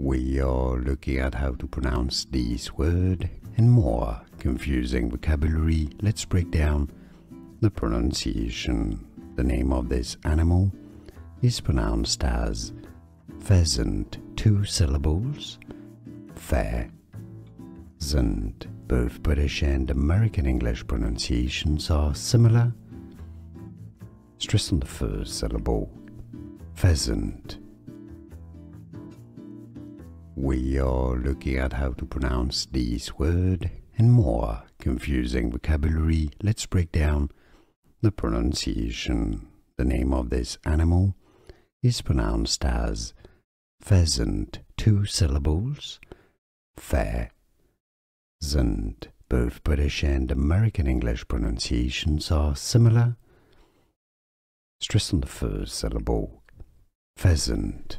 We are looking at how to pronounce this word and more confusing vocabulary. Let's break down the pronunciation. The name of this animal is pronounced as pheasant, two syllables, pheasant. Both British and American English pronunciations are similar. Stress on the first syllable, pheasant. We are looking at how to pronounce this word and more confusing vocabulary. Let's break down the pronunciation. The name of this animal is pronounced as pheasant, two syllables, pheasant. Both British and American English pronunciations are similar. Stress on the first syllable, pheasant.